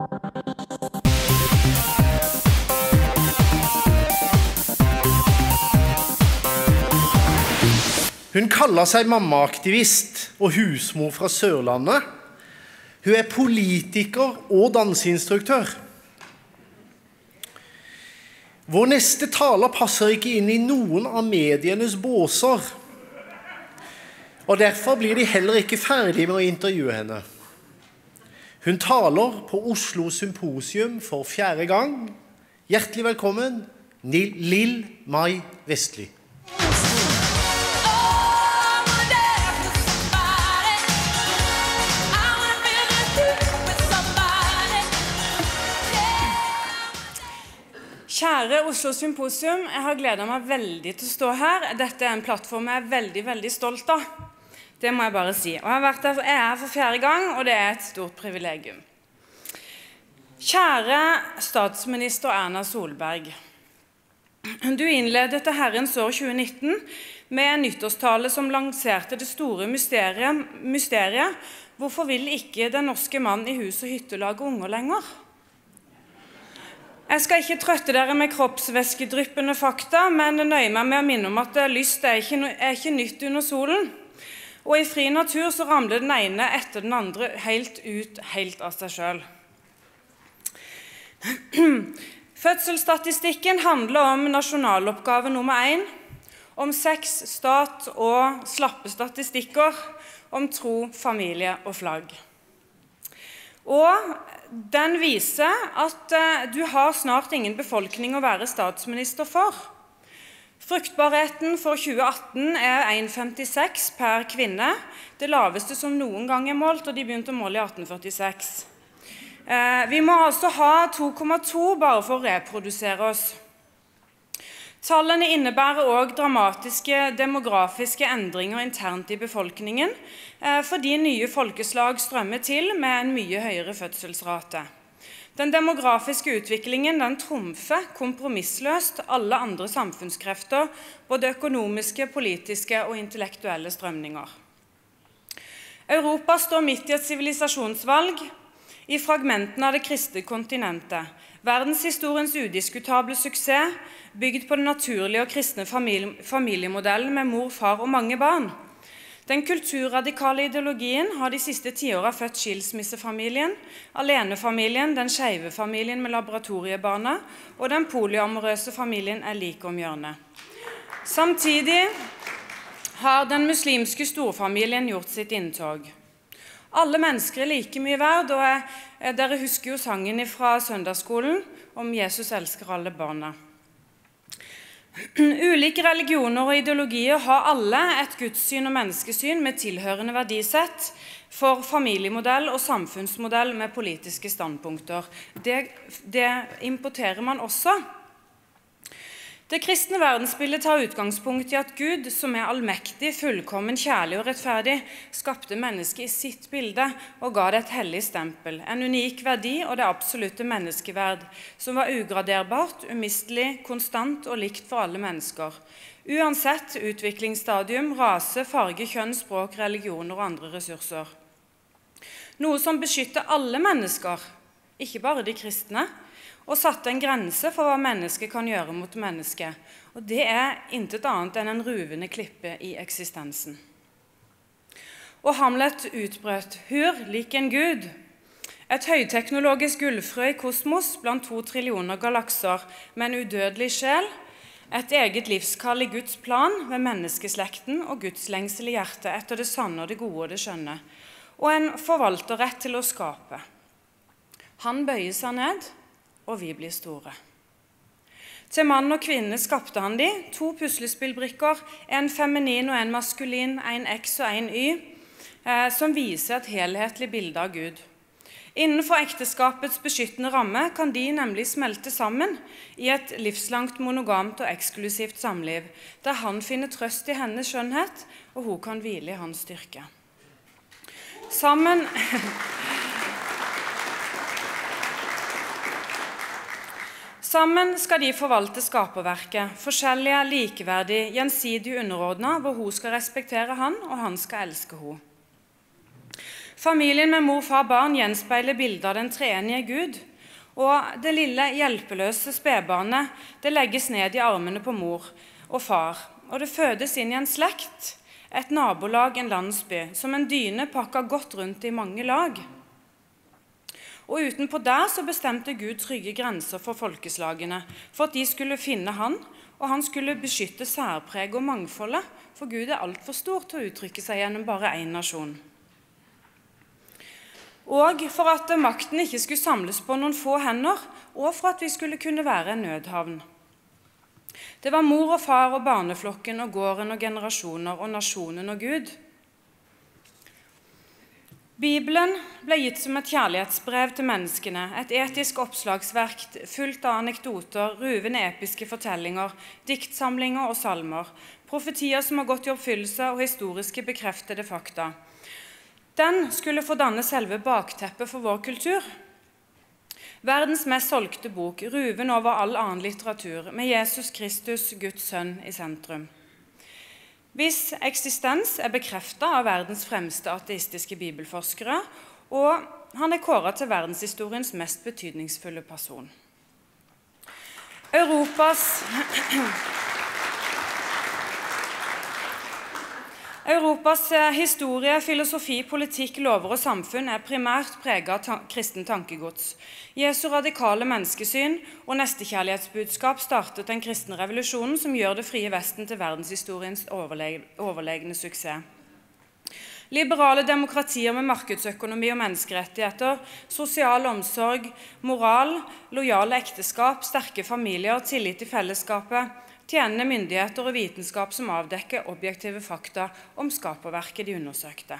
Hun kaller seg mammaaktivist og husmor fra Sørlandet. Hun er politiker og danseinstruktør. Vår neste taler passer ikke inn i noen av medienes båser. Og Derfor blir de heller ikke ferdig med å intervjue henne. Hun taler på Oslo Symposium for fjerde gang. Hjertelig velkommen, Lill Mai Vestli. Kjære Oslo Symposium, jeg har gleda meg veldig til å stå her. Dette er en plattform jeg er veldig veldig stolt av. Det må jeg bare si. Og jeg, der, jeg er her for fjerde gang, og det er et stort privilegium. Kjære statsminister Erna Solberg. Du innledet til Herrens år 2019 med en nyttårstale som lanserte det store mysteriet, mysteriet Hvorfor vil ikke den norske mann i hus og hytte lage unger lenger? Jeg skal ikke trøtte dere med kroppsvæskedryppende fakta, men nøye meg med å minne om at lyst er ikke, er ikke nytt under solen. Og i fri natur så ramler den ene etter den andre helt ut helt av seg sjøl. Fødselsstatistikken handler om nasjonaloppgave nummer én, om sex, stat og slappe statistikker, om tro, familie og flagg. Og den viser at eh, du har snart ingen befolkning å være statsminister for. Fruktbarheten for 2018 er 1,56 per kvinne. Det laveste som noen gang er målt, og de begynte å måle i 1846. Eh, vi må altså ha 2,2 bare for å reprodusere oss. Tallene innebærer òg dramatiske demografiske endringer internt i befolkningen, eh, fordi nye folkeslag strømmer til med en mye høyere fødselsrate. Den demografiske utviklingen den trumfer kompromissløst alle andre samfunnskrefter, både økonomiske, politiske og intellektuelle strømninger. Europa står midt i et sivilisasjonsvalg i fragmentene av det kristne kontinentet. Verdenshistoriens udiskutable suksess bygd på den naturlige og kristne familiemodellen med mor, far og mange barn. Den kulturradikale ideologien har de siste tiåra født skilsmissefamilien, alenefamilien, den skeive familien med laboratoriebarna og den polyamorøse familien er like om hjørnet. Samtidig har den muslimske storfamilien gjort sitt inntog. Alle mennesker er like mye verd, og jeg, eh, dere husker jo sangen fra søndagsskolen om 'Jesus elsker alle barna'. Ulike religioner og ideologier har alle et gudssyn og menneskesyn med tilhørende verdisett for familiemodell og samfunnsmodell med politiske standpunkter. Det, det importerer man også. Det kristne verdensbildet tar utgangspunkt i at Gud, som er allmektig, fullkommen, kjærlig og rettferdig, skapte mennesket i sitt bilde og ga det et hellig stempel, en unik verdi og det absolutte menneskeverd, som var ugraderbart, umistelig, konstant og likt for alle mennesker. Uansett utviklingsstadium, rase, farge, kjønn, språk, religioner og andre ressurser. Noe som beskytter alle mennesker, ikke bare de kristne, og satte en grense for hva mennesket kan gjøre mot mennesket. Og det er intet annet enn en ruvende klippe i eksistensen. Og Hamlet utbrøt, 'Hur lik en gud'. Et høyteknologisk gullfrø i kosmos blant to trillioner galakser med en udødelig sjel. Et eget livskall i Guds plan ved menneskeslekten og Guds lengsel i hjertet etter det sanne og det gode og det skjønne. Og en forvalterrett til å skape. Han bøyer seg ned og vi blir store. Til mann og kvinne skapte han de, to puslespillbrikker, en feminin og en maskulin, en X og en Y, eh, som viser et helhetlig bilde av Gud. Innenfor ekteskapets beskyttende ramme kan de nemlig smelte sammen i et livslangt monogamt og eksklusivt samliv, der han finner trøst i hennes skjønnhet, og hun kan hvile i hans styrke. Sammen Sammen skal de forvalte skaperverket, forskjellige, likeverdige, gjensidig underordna, hvor hun skal respektere han, og han skal elske henne. Familien med mor, far, barn gjenspeiler bildet av den treenige Gud. Og det lille, hjelpeløse spedbarnet det legges ned i armene på mor og far. Og det fødes inn i en slekt, et nabolag, en landsby, som en dyne pakka godt rundt i mange lag. Og utenpå der så bestemte Gud trygge grenser for folkeslagene, for at de skulle finne Han, og han skulle beskytte særpreget og mangfoldet, for Gud er altfor stor til å uttrykke seg gjennom bare én nasjon. Og for at makten ikke skulle samles på noen få hender, og for at vi skulle kunne være en nødhavn. Det var mor og far og barneflokken og gården og generasjoner og nasjonen og Gud. Bibelen ble gitt som et kjærlighetsbrev til menneskene, et etisk oppslagsverk fullt av anekdoter, ruvende episke fortellinger, diktsamlinger og salmer, profetier som har gått i oppfyllelse, og historiske bekreftede fakta. Den skulle få danne selve bakteppet for vår kultur. Verdens mest solgte bok, ruven over all annen litteratur, med Jesus Kristus, Guds sønn, i sentrum hvis eksistens er bekrefta av verdens fremste ateistiske bibelforskere, og han er kåra til verdenshistoriens mest betydningsfulle person. Europas Europas eh, historie, filosofi, politikk, lover og samfunn er primært preget av ta kristen tankegods. Jesu radikale menneskesyn og nestekjærlighetsbudskap startet den kristne revolusjonen som gjør det frie Vesten til verdenshistoriens overleg overlegne suksess. Liberale demokratier med markedsøkonomi og menneskerettigheter, sosial omsorg, moral, lojale ekteskap, sterke familier, tillit til fellesskapet, tjenende myndigheter og vitenskap som avdekker objektive fakta om skaperverket de undersøkte.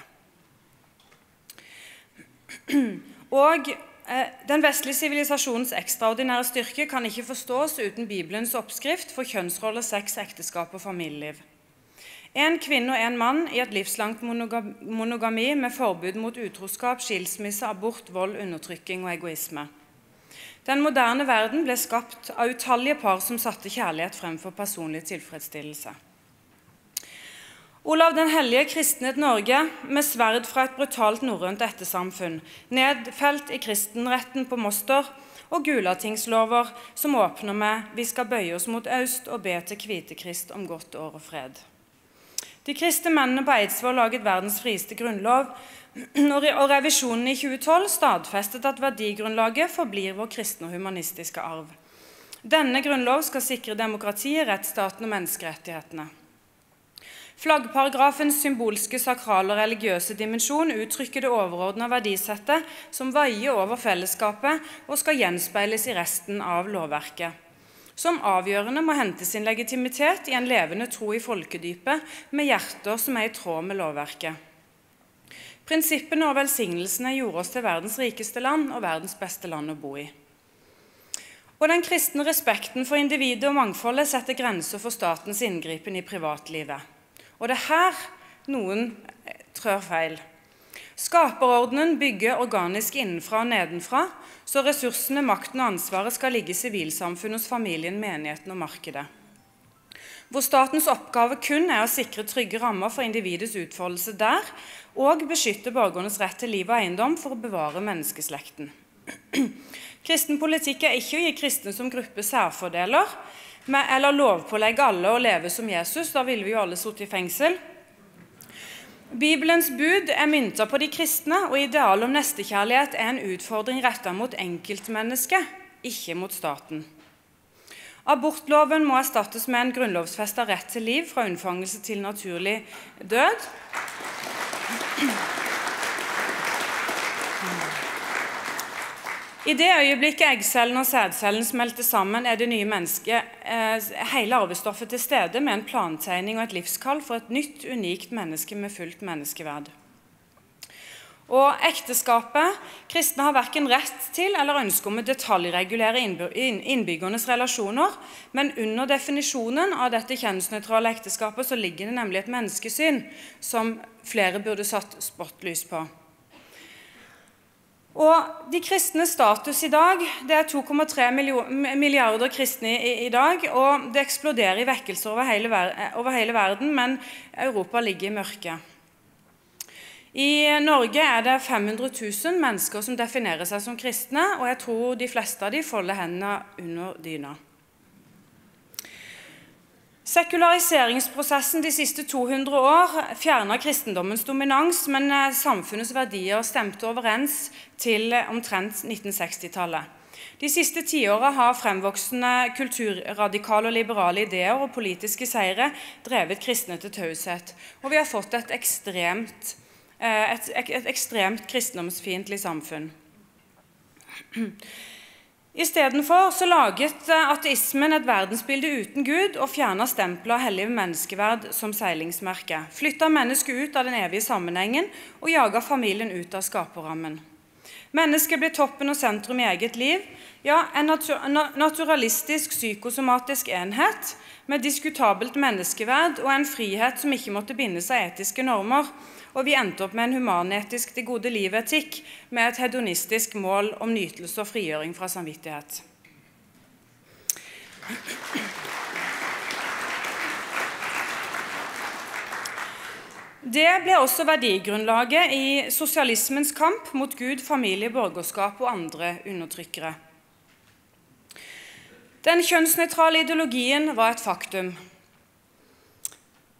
Og eh, Den vestlige sivilisasjonens ekstraordinære styrke kan ikke forstås uten Bibelens oppskrift for kjønnsroller, sex, ekteskap og familieliv. En kvinne og en mann i et livslangt monogami med forbud mot utroskap, skilsmisse, abort, vold, undertrykking og egoisme. Den moderne verden ble skapt av utallige par som satte kjærlighet fremfor personlig tilfredsstillelse. Olav den hellige kristnet Norge med sverd fra et brutalt norrønt ettersamfunn, nedfelt i kristenretten på Moster og Gulatingslover som åpner med 'Vi skal bøye oss mot øst og be til Kvitekrist om godt år og fred'. De kristne mennene på Eidsvoll laget verdens frieste grunnlov, og revisjonen i 2012 stadfestet at verdigrunnlaget forblir vår kristne og humanistiske arv. Denne grunnlov skal sikre demokratiet, rettsstaten og menneskerettighetene. Flaggparagrafens symbolske, sakrale og religiøse dimensjon uttrykker det overordna verdisettet som veier over fellesskapet og skal gjenspeiles i resten av lovverket. Som avgjørende må hente sin legitimitet i en levende tro i folkedypet med hjerter som er i tråd med lovverket. Prinsippene og velsignelsene gjorde oss til verdens rikeste land og verdens beste land å bo i. Og Den kristne respekten for individet og mangfoldet setter grenser for statens inngripen i privatlivet. Og det er her noen eh, trør feil. Skaperordenen bygger organisk innenfra og nedenfra, så ressursene, makten og ansvaret skal ligge i sivilsamfunnet hos familien, menigheten og markedet hvor statens oppgave kun er å sikre trygge rammer for individets utfoldelse der, og beskytte borgernes rett til liv og eiendom for å bevare menneskeslekten. Kristen politikk er ikke å gi kristne som gruppe særfordeler, eller lovpålegge alle å leve som Jesus. Da ville vi jo alle sittet i fengsel. Bibelens bud er mynta på de kristne, og idealet om nestekjærlighet er en utfordring retta mot enkeltmennesket, ikke mot staten. Abortloven må erstattes med en grunnlovfesta rett til liv fra unnfangelse til naturlig død. I det øyeblikket eggcellen og sædcellen smelter sammen, er det nye mennesket eh, hele arvestoffet til stede med en plantegning og et livskall for et nytt, unikt menneske med fullt menneskeverd. Og ekteskapet Kristne har verken rett til eller ønske om å detaljregulere innbyggernes relasjoner, men under definisjonen av dette kjønnsnøytrale ekteskapet så ligger det nemlig et menneskesyn som flere burde satt spottlys på. Og De kristnes status i dag det er 2,3 milliarder kristne i, i, dag. og Det eksploderer i vekkelser over hele, over hele verden, men Europa ligger i mørket. I Norge er det 500 000 mennesker som definerer seg som kristne, og jeg tror de fleste av dem folder hendene under dyna. Sekulariseringsprosessen de siste 200 år fjerna kristendommens dominans, men eh, samfunnets verdier stemte overens til omtrent 1960-tallet. De siste tiåra har fremvoksende kulturradikale og liberale ideer og politiske seire drevet kristne til taushet, og vi har fått et ekstremt Eh, et, et ekstremt kristendomsfiendtlig samfunn. Istedenfor laget eh, ateismen et verdensbilde uten Gud og fjerna stempelet av hellig menneskeverd som seilingsmerke. Flytta mennesket ut av den evige sammenhengen og jaga familien ut av skaperrammen. Mennesket blir toppen og sentrum i eget liv. Ja, en naturalistisk psykosomatisk enhet med diskutabelt menneskeverd og en frihet som ikke måtte binde seg etiske normer og vi endte opp med en humanetisk det gode livet-etikk med et hedonistisk mål om nytelse og frigjøring fra samvittighet. Det ble også verdigrunnlaget i sosialismens kamp mot Gud, familie, borgerskap og andre undertrykkere. Den kjønnsnøytrale ideologien var et faktum.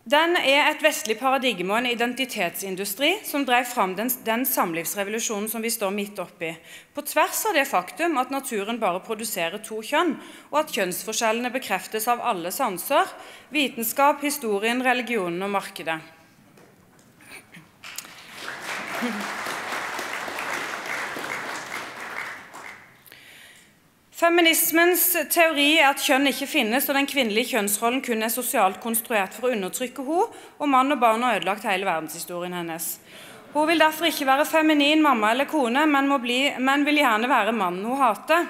Den er et vestlig paradigme og en identitetsindustri som drev fram den, den, samlivsrevolusjonen som vi står midt oppi, på tvers av det faktum at naturen bare produserer to kjønn, og at kjønnsforskjellene bekreftes av alle sanser vitenskap, historien, religionen og markedet. Feminismens teori er at kjønn ikke finnes, og den kvinnelige kjønnsrollen kun er sosialt konstruert for å undertrykke henne, og mann og barn har ødelagt hele verdenshistorien hennes. Hun vil derfor ikke være feminin mamma eller kone, men, bli, men vil gjerne være mannen hun hater.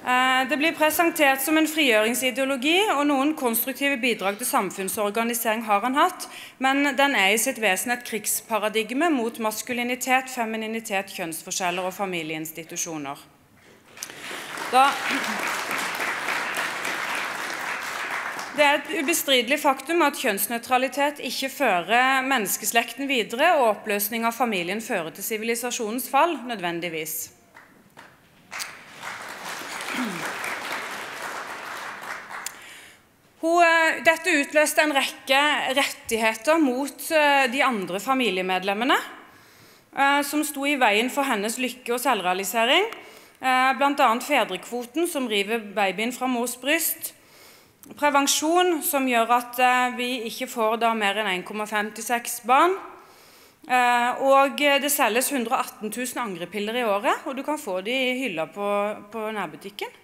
Eh, det blir presentert som en frigjøringsideologi, og noen konstruktive bidrag til samfunnsorganisering har han hatt, men den er i sitt vesen et krigsparadigme mot maskulinitet, femininitet, kjønnsforskjeller og familieinstitusjoner. Da det er et ubestridelig faktum at kjønnsnøytralitet ikke fører menneskeslekten videre, og oppløsning av familien fører til sivilisasjonens fall, nødvendigvis. Eh, dette utløste en rekke rettigheter mot eh, de andre familiemedlemmene, eh, som sto i veien for hennes lykke og selvrealisering. Eh, Bl.a. fedrekvoten, som river babyen fra mors bryst. Prevensjon, som gjør at eh, vi ikke får da mer enn 1,56 barn. Eh, og det selges 118 000 angrepiller i året, og du kan få de i hylla på, på nærbutikken.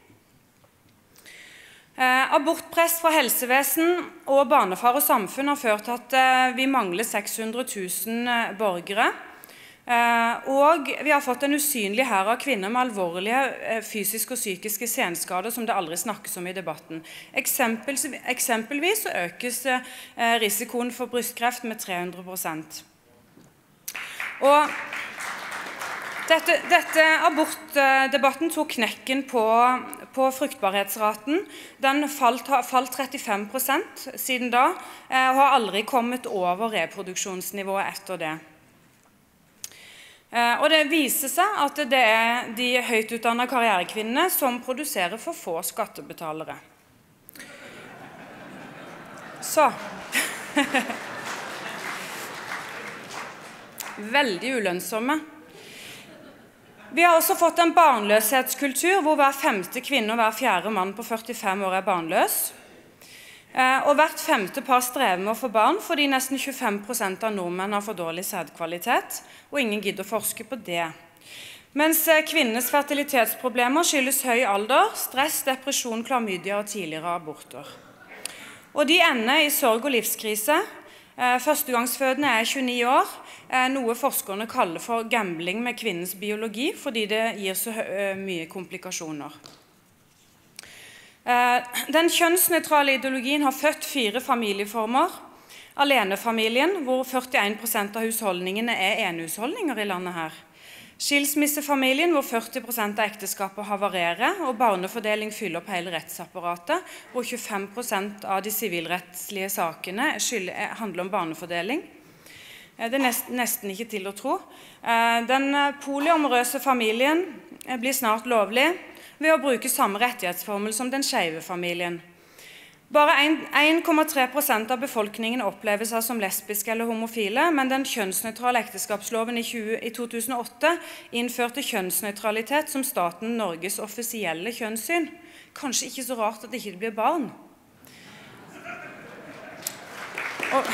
abortpress fra helsevesen og barnefar og samfunn har ført til at vi mangler 600 000 borgere. Eh, og vi har fått en usynlig hær av kvinner med alvorlige eh, fysiske og psykiske senskader som det aldri snakkes om i debatten. eksempelvis så økes eh, risikoen for brystkreft med 300 Og dette, dette Abortdebatten tok knekken på, på fruktbarhetsraten. Den falt, falt 35% siden da, og har aldri kommet over reproduksjonsnivået etter det. Eh, og Det viser seg at det er de høyt utdanna karrierekvinnene som produserer for få skattebetalere. Så Veldig ulønnsomme. Vi har også fått en barnløshetskultur hvor hver femte kvinne og hver fjerde mann på 45 år er barnløs. Eh, og hvert femte par strever med å få barn fordi nesten 25% av nordmenn har for dårlig sædkvalitet, og ingen gidder å forske på det. Mens eh, kvinnenes fertilitetsproblemer skyldes høy alder, stress, depresjon, klamydia og tidligere aborter. Og de ender i sorg og livskrise. Eh, førstegangsfødende er 29 år, noe forskerne kaller for gambling med kvinnens biologi fordi det gir så mye komplikasjoner. Eh, den kjønnsnøytrale ideologien har født fire familieformer. Alenefamilien, hvor 41% av husholdningene er enehusholdninger i landet her. Skilsmissefamilien, hvor 40% av ekteskapet havarerer, og barnefordeling fyller opp hele rettsapparatet, hvor 25% av de sivilrettslige sakene handler om barnefordeling. Det er nesten ikke til å tro. Den polyamorøse familien blir snart lovlig ved å bruke samme rettighetsformel som den skeive familien. Bare 1,3% av befolkningen opplever seg som lesbiske eller homofile, men den kjønnsnøytrale ekteskapsloven i, 20, i 2008 innførte kjønnsnøytralitet som staten Norges offisielle kjønnssyn. Kanskje ikke så rart at det ikke blir barn. Og,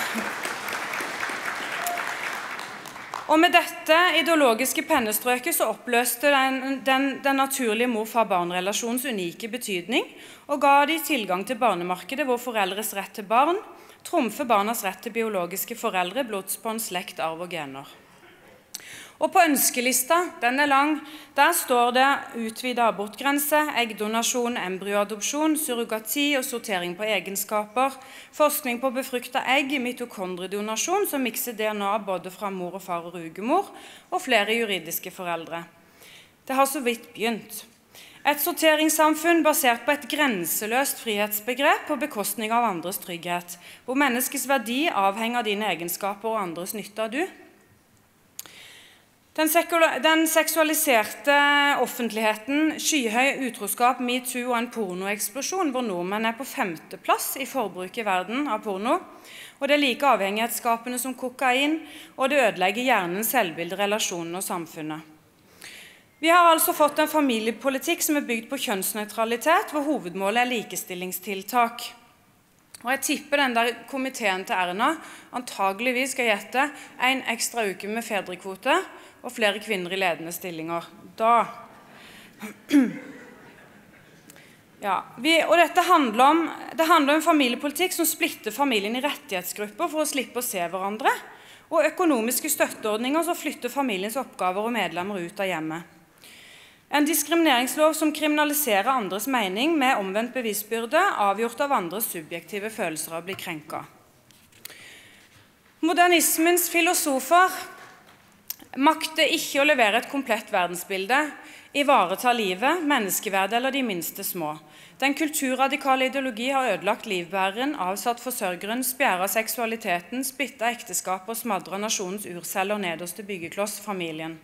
og med dette ideologiske pennestrøket så oppløste den, den, den naturlige mor-far-barn-relasjonens unike betydning og ga de tilgang til barnemarkedet hvor foreldres rett til barn trumfer barnas rett til biologiske foreldre, blodsbånd, slekt, arv og gener. Og på ønskelista, den er lang, der står det utvida abortgrense, eggdonasjon, embryoadopsjon, surrogati og sortering på egenskaper, forskning på befrukta egg, mitokondriedonasjon, som mikser DNA både fra mor og far og rugemor, og flere juridiske foreldre. Det har så vidt begynt. Et sorteringssamfunn basert på et grenseløst frihetsbegrep på bekostning av andres trygghet, hvor menneskets verdi avhenger av dine egenskaper og andres nytte av du. Den, den, seksualiserte offentligheten, skyhøy utroskap, metoo og en pornoeksplosjon hvor nordmenn er på femteplass i forbruk i verden av porno. Og det er like avhengighetsskapende som kokain, og det ødelegger hjernen, selvbilde, relasjonene og samfunnet. Vi har altså fått en familiepolitikk som er bygd på kjønnsnøytralitet, hvor hovedmålet er likestillingstiltak. Og Jeg tipper den der komiteen til Erna antageligvis skal gjette en ekstra uke med fedrekvote og flere kvinner i ledende stillinger. Da ja, vi, og dette handler om, Det handler om familiepolitikk som splitter familien i rettighetsgrupper for å slippe å se hverandre, og økonomiske støtteordninger som flytter familiens oppgaver og medlemmer ut av hjemmet. En diskrimineringslov som kriminaliserer andres mening med omvendt bevisbyrde, avgjort av andres subjektive følelser av å bli krenka. Modernismens filosofer makter ikke å levere et komplett verdensbilde, ivareta livet, menneskeverdet eller de minste små. Den kulturradikale ideologi har ødelagt livbæreren, avsatt forsørgeren, spjæra seksualiteten, splitta ekteskapet og smadra nasjonens urceller nederste byggekloss familien.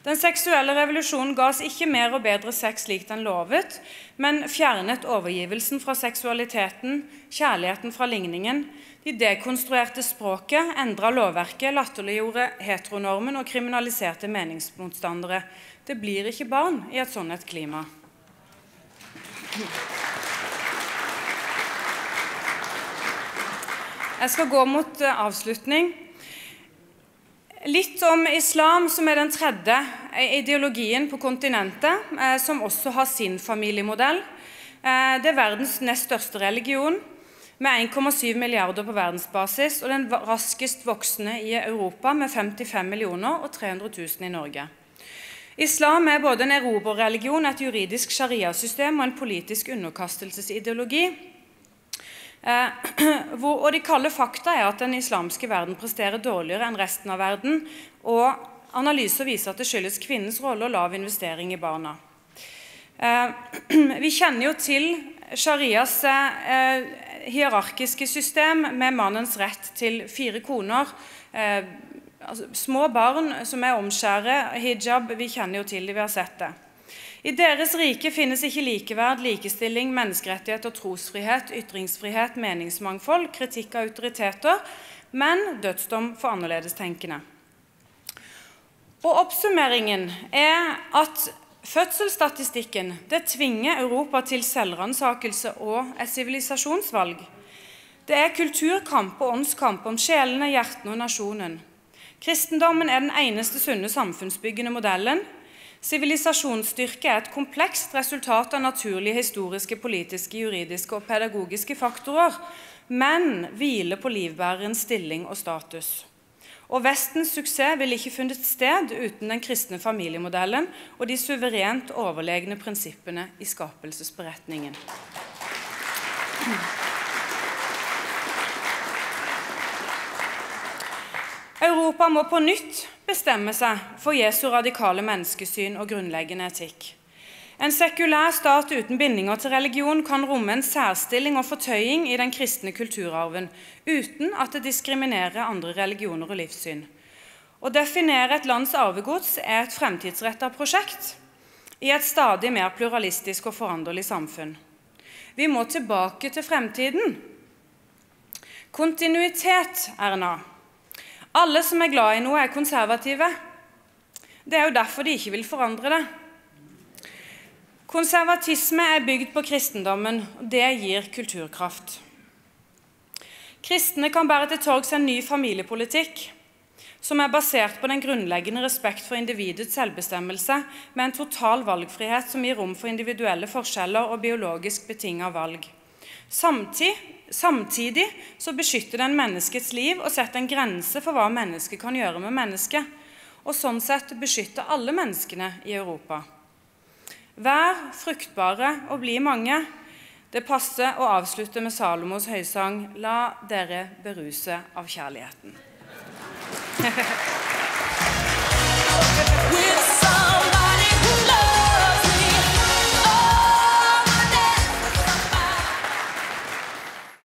Den seksuelle revolusjonen ga oss ikke mer og bedre sex slik den lovet, men fjernet overgivelsen fra seksualiteten, kjærligheten fra ligningen, de dekonstruerte språket, endra lovverket, latterliggjorde heteronormen og kriminaliserte meningsmotstandere. Det blir ikke barn i et sånt et klima. Jeg skal gå mot eh, avslutning. Litt om islam, som er den tredje ideologien på kontinentet, eh, som også har sin familiemodell. Eh, det er verdens nest største religion med 1,7 milliarder på verdensbasis og den raskest voksende i Europa med 55 millioner og 300 000 i Norge. Islam er både en eroberreligion, et juridisk sharia-system og en politisk underkastelsesideologi. Eh, hvor, og De kalde fakta er at den islamske verden presterer dårligere enn resten av verden. Og analyser viser at det skyldes kvinnens rolle og lav investering i barna. Eh, vi kjenner jo til sharias eh, hierarkiske system med mannens rett til fire koner. Eh, altså, små barn som er omskjæret, hijab Vi kjenner jo til det, vi har sett det. I deres rike finnes ikke likeverd, likestilling, menneskerettighet og trosfrihet, ytringsfrihet, meningsmangfold, kritikk av autoriteter, men dødsdom for annerledestenkende. Og Oppsummeringen er at Fødselsstatistikken det tvinger Europa til selvransakelse og et sivilisasjonsvalg. Det er kulturkamp og åndskamp om sjelene, hjertene og nasjonen. Kristendommen er den eneste sunne samfunnsbyggende modellen. Sivilisasjonsstyrke er et komplekst resultat av naturlige historiske, politiske, juridiske og pedagogiske faktorer, men hviler på livbærerens stilling og status. Og Vestens suksess ville ikke funnet sted uten den kristne familiemodellen og de suverent overlegne prinsippene i skapelsesberetningen. Europa må på nytt bestemme seg for Jesu radikale menneskesyn og grunnleggende etikk. En sekulær stat uten bindinger til religion kan romme en særstilling og fortøying i den kristne kulturarven, uten at det diskriminerer andre religioner og livssyn. Å definere et lands arvegods er et fremtidsrettet prosjekt i et stadig mer pluralistisk og foranderlig samfunn. Vi må tilbake til fremtiden. Kontinuitet, Erna. Alle som er glad i noe, er konservative. Det er jo derfor de ikke vil forandre det. Konservatisme er bygd på kristendommen, og det gir kulturkraft. Kristne kan bære til torgs en ny familiepolitikk som er basert på den grunnleggende respekt for individets selvbestemmelse, med en total valgfrihet som gir rom for individuelle forskjeller og biologisk betinget valg. Samtidig, samtidig så beskytter den menneskets liv og setter en grense for hva mennesket kan gjøre med mennesket, og sånn sett beskytter alle menneskene i Europa. Vær fruktbare og bli mange. Det passer å avslutte med Salomos høysang 'La dere beruse av kjærligheten'.